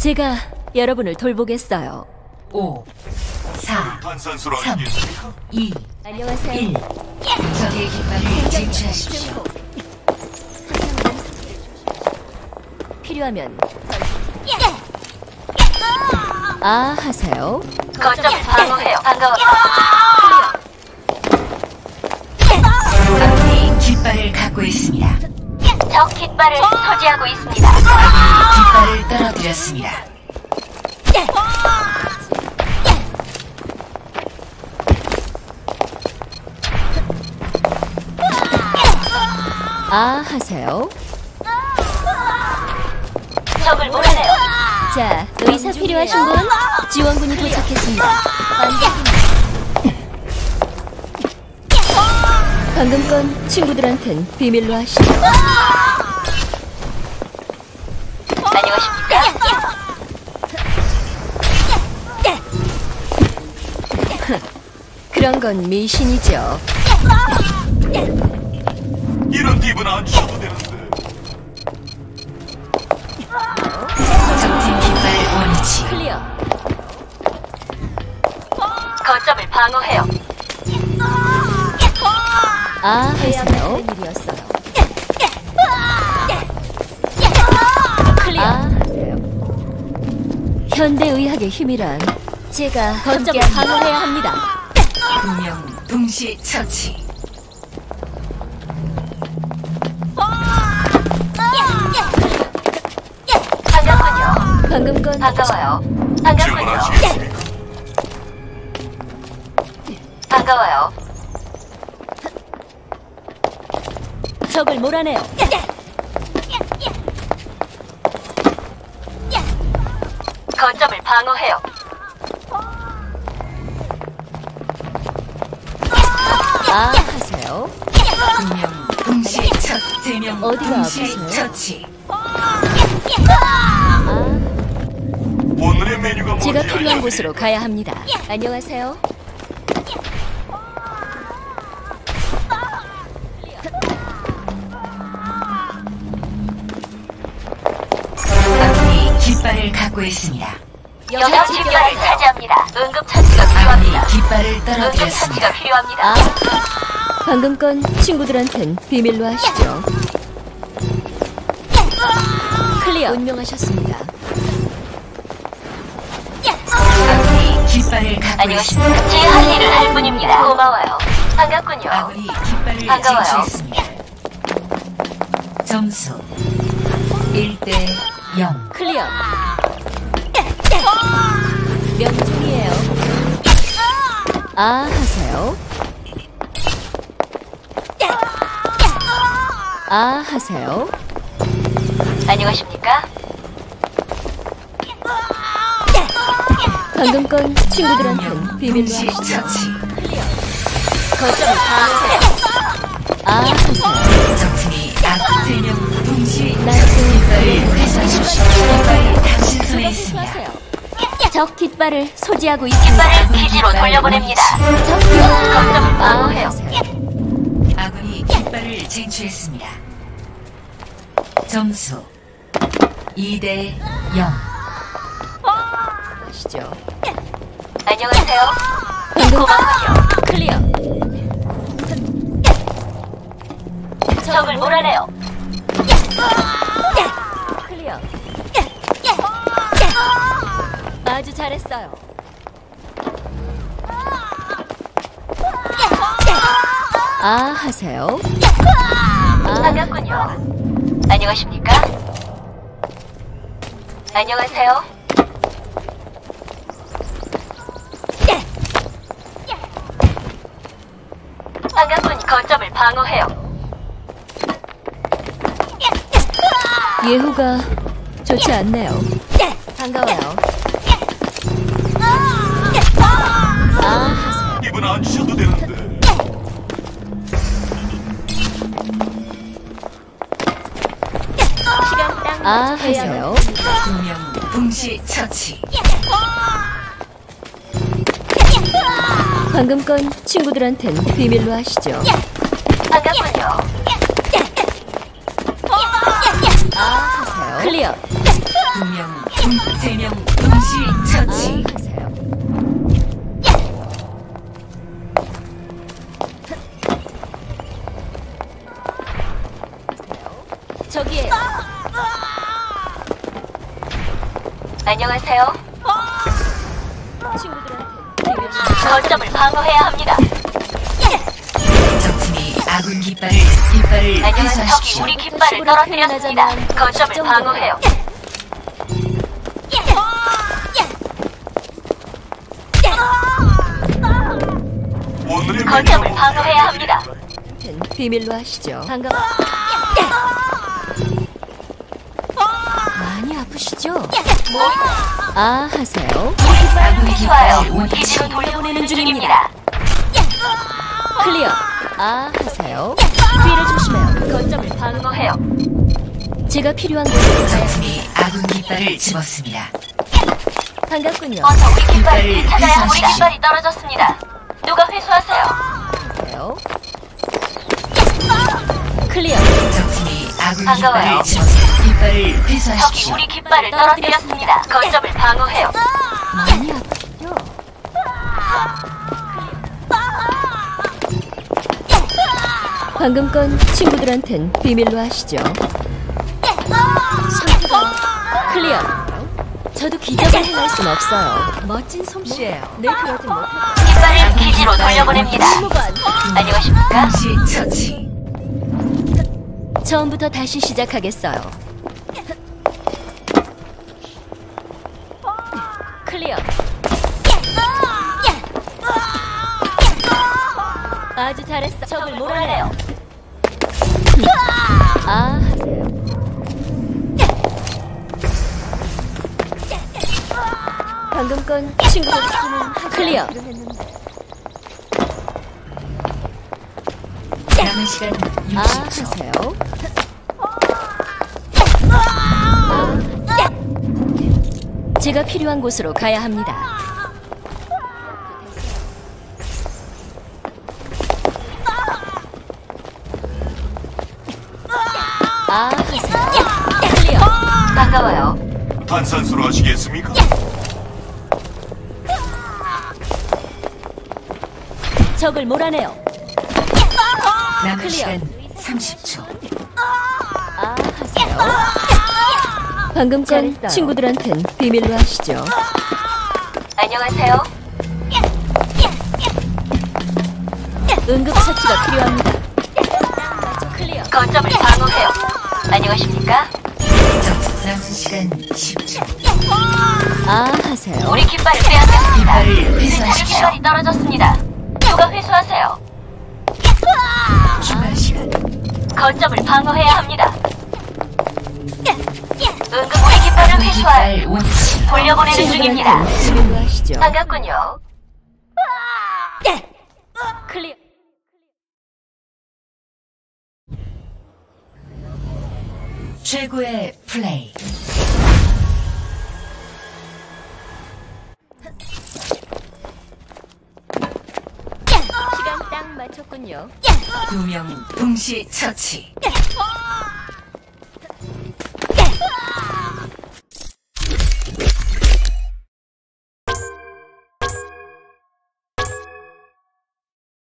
제가 여러분을 돌보겠어요. 5, 4, 탄산수로 삼. 아니겠습니까? 2, 안녕하세요. 1. 적의 깃발을 쟁취하십시오. 필요하면 아 하세요. 거점을 방어해요. 반가워요. 아군이 깃발을 갖고 있습니다. 적 깃발을 소지하고 있습니다. 깃발을 떨어뜨렸습니다. 아 하세요. 적을 몰아내요. 자 의사 필요하신 분 지원군이 도착했습니다. 방금 건 친구들한텐 비밀로 하시죠. 안녕하십니까? 그런 건 미신이죠. 이런 딥은 안 쳐도 되는데. 적팀 깃발 원위치. 클리어. 거점을 방어해요. 아 하세요. 일이었어요. 현대의학의 힘이란 제가 거점을 방어해야 합니다. 두명 동시 처치. 반갑군요. 방금 건 반가워요. 반갑군요. 반가워요. 적을 몰아내요. 거점을 방어해요. 아 하세요. 두명 동시 처. 세명 어디가 동시 아프세요? 처치. 아 오늘의 메뉴가 뭔지 제가 필요한? 곳으로 가야 합니다. 안녕하세요. 깃발을 갖고 있습니다. 여자 깃발을 차지합니다. 응급처치가 필요합니다. 깃발을 떨어뜨렸습니다. 필요합니다. 아 방금 건 친구들한텐 비밀로 하시죠. clear. 운명하셨습니다. 아군이 깃발을 갖고 있습니다. 안녕하십니까? 제 할 일을 할 뿐입니다. 고마워요. 반갑군요. 아군이 깃발을 반가워요. 쟁취했습니다. 점수 1대 0. clear. 명중이에요. 아 하세요. 아 하세요. 안녕하십니까? 방금 건 친구들한텐 비밀로 동시 하시죠. 거점을 방어해요. 아 하세요. 적팀이 아군 3명 동시 nice. 깃발을 회수하십시오. 깃발이 당신 손에 있습니다. 조심하세요. 적 깃발을 소지하고 있습니다. 깃발을 기지로 돌려보냅니다. 아 방어해요. 아군이 깃발을 쟁취했습니다. 점수 2대 0. 하시죠. 안녕하세요. 방금 고맙군요. 몰아내요. 클리어. 아주 잘했어요. 아 하세요. 아 반갑군요. 안녕하십니까? 안녕하세요. 반갑군요. 거점을 방어해요. 예후가 좋지 않네요. 반가워요. 아. 딥은 안 쳐도 되는데. 아 하세요. 두명 동시 처치. 방금 건 친구들한텐 비밀로 하시죠. 아. 두명 세명 동시 처치. 아. 저기에 안녕하세요. 친구들한테 비밀 거점을 방어해야 합니다. 아군 깃발을 깃발을 안녕하세요. 회수하십시오. 우리 깃발을 떨어뜨렸습니다. 거점을 방어해요. 오늘의 거점을 방어해야 합니다. 땐 비밀로 하시죠. 반가. 많이 아프시죠? 아 하세요. 아군. 깃발을 원위치. 기지로 돌려보내는 중입니다. 클리어. 아 하세요. 뒤를 조심해요. 거점을 방. 방어해요. 제가 필요한 적팀이 아군 깃발을 집었습니다. 반갑군요. 어서 우리 깃발을 찾아야 우리. 깃발이 떨어졌습니다. 누가 회수하세요? 하세요. 클리어. 적팀이 아군 반가워요. 깃발을 집었습니다. 깃발을 회수하십시오. 우리 깃발을 떨어뜨렸습니다. 거점을 방어해요. 많이 아프시죠? 방금 건 친구들한텐 비밀로 하시죠. clear. 저도 기적을 행할 순 없어요. 멋진 솜씨예요. 늘 그러지 못할 깃발을 기지로 돌려보냅니다. 안녕하십니까? 처음부터 다시 시작하겠어요. clear. 아주 잘했어. 적을 몰아내요. 아, 하세요. 방금 건 친구들 클리어. 남은 시간 아, 60초. 하세요. 아. 제가 필요한 곳으로 가야 합니다. 반가워요. 탄산수로 하시겠습니까? 적을 몰아내요. 남은 클리어. 시간 30초. 아, 하세요. 방금 건 친구들한텐 비밀로 하시죠. 안녕하세요. 응급처치가 필요합니다. 클리어. 거점을 방어해요. 안녕하십니까? 적 남은 시간 10초. 아, 하세요. 우리 깃발을 빼앗겼습니다. 깃발을 회수하십시오. 깃발이 떨어졌습니다. 누가 회수하세요? 추가 시간. 거점을 방어해야 합니다. 응급 우리 깃발을 회수할 깃발. 돌려보내는 중입니다. 친구들한텐 비밀로 하시죠. 반갑군요. 클리어. 최고의 플레이. 시간 딱 맞췄군요. 두 명 동시 처치.